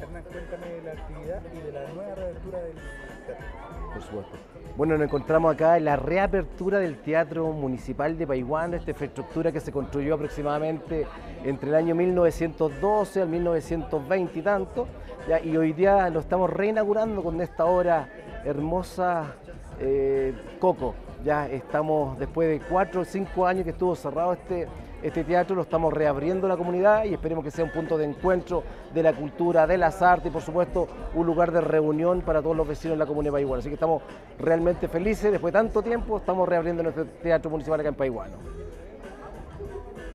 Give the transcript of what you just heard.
Hernán, cuéntame de la actividad y de la nueva reapertura del teatro. Por supuesto. Bueno, nos encontramos acá en la reapertura del Teatro Municipal de Paihuano, esta infraestructura que se construyó aproximadamente entre el año 1912 al 1920 y tanto, ya, y hoy día lo estamos reinaugurando con esta obra hermosa eh, Coco. Ya estamos, después de cuatro o cinco años que estuvo cerrado este, este teatro, lo estamos reabriendo a la comunidad y esperemos que sea un punto de encuentro de la cultura, de las artes y por supuesto un lugar de reunión para todos los vecinos de la comunidad de Paihuano. Así que estamos realmente felices, después de tanto tiempo estamos reabriendo nuestro teatro municipal acá en Paihuano.